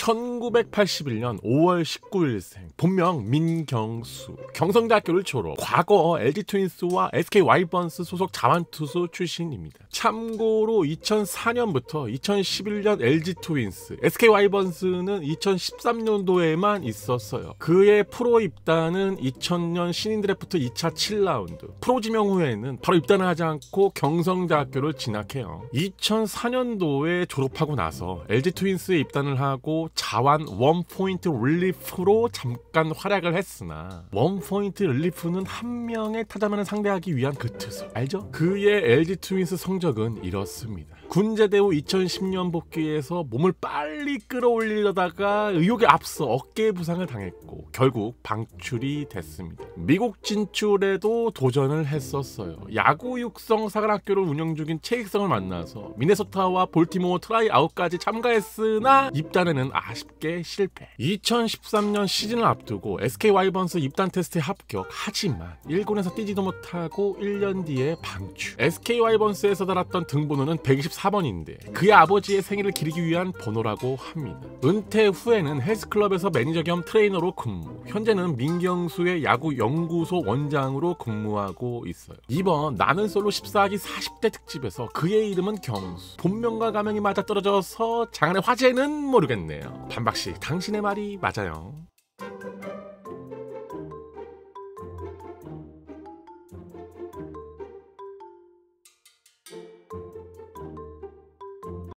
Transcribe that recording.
1981년 5월 19일생 본명 민경수 경성대학교를 졸업 과거 LG 트윈스와 SK 와이번스 소속 좌완투수 출신입니다. 참고로 2004년부터 2011년 LG 트윈스, SK 와이번스는 2013년도에만 있었어요. 그의 프로 입단은 2000년 신인 드래프트 2차 7라운드. 프로 지명 후에는 바로 입단을 하지 않고 경성대학교를 진학해요. 2004년도에 졸업하고 나서 LG 트윈스에 입단을 하고 좌완 one point relief로 잠깐 활약을 했으나 one point relief는 한 명의 타자만을 상대하기 위한 그 투수 알죠? 그의 LG 트윈스 성적은 이렇습니다. 군제대 후 2010년 복귀해서 몸을 빨리 끌어올리려다가 의욕에 앞서 어깨 부상을 당했고 결국 방출이 됐습니다. 미국 진출에도 도전을 했었어요. 야구 육성 사관학교를 운영 중인 최익성을 만나서 미네소타와 볼티모어 tryout까지 참가했으나 입단에는 아쉽게 실패. 2013년 시즌을 앞두고 SK 와이번스 입단 테스트에 합격. 하지만 1군에서 뛰지도 못하고 1년 뒤에 방출. SK 와이번스에서 달았던 등번호는 124번인데 그의 아버지의 생일을 기리기 위한 번호라고 합니다. 은퇴 후에는 헬스클럽에서 매니저 겸 트레이너로 근무. 현재는 민경수의 야구 연구소 원장으로 근무하고 있어요. 이번 나는 솔로 14기 40대 특집에서 그의 이름은 경수. 본명과 가명이 맞아 떨어져서 장안의 화제는 모르겠네요. 반박씨, 당신의 말이 맞아요.